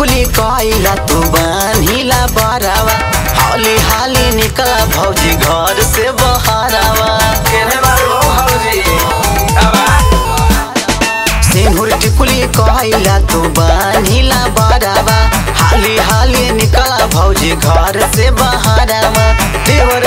चुगली कइला तू बांधिला बरावा। हाली हाली निकला भौजी घर से बहरावा। सिंहुर टिकुली कइला तू बांधिला बरावा। हाली हाली निकला भौजी घर से बहरावा। देवर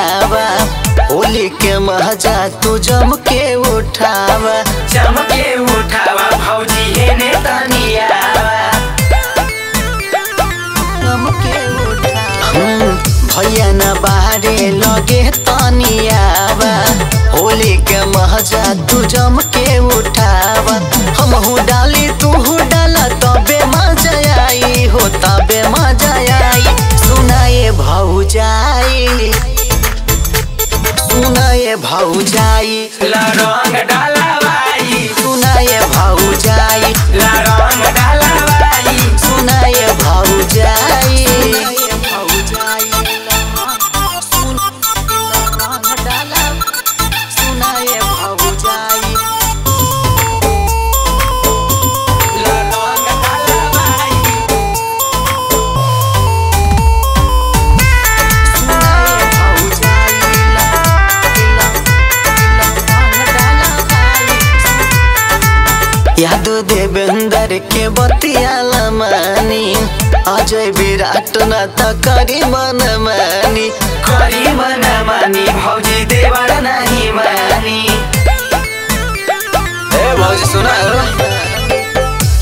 के मज़ा तू जम के उठावा भौजी जम के उठावा। हम्म, भैया न बाड़े लगे तनियावा होली के मज़ा तू जम के उठावा। हम हूँ डाली तू हूँ डाला तबे मज़ा आई हो तबे मज़ा आई सुनाए भौजाई ला रंग डाला बाई सुनाए भौजाई ला रंग यादव देवेंद्र के बतियाला मानी। अजय विराट न त करी मन मानी। करी मन मानी भौजी देवर नहीं मानी। ए भौजी सुना।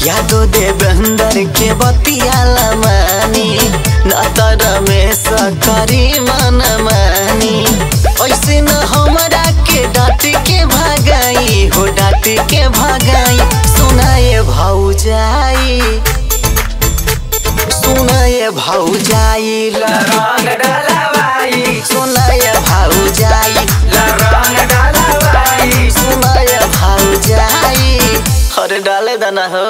यादव देवेंद्र के बतियाला मानी। न त रमेश करी मन मानी। ऐसे न हमरा के डांट के भगाई हो डांट के भगाई सुनाए भौजाई रंग डाला बाई भौजाई। रंग डाला बाई भौजाई। अरे डाले दाना हो।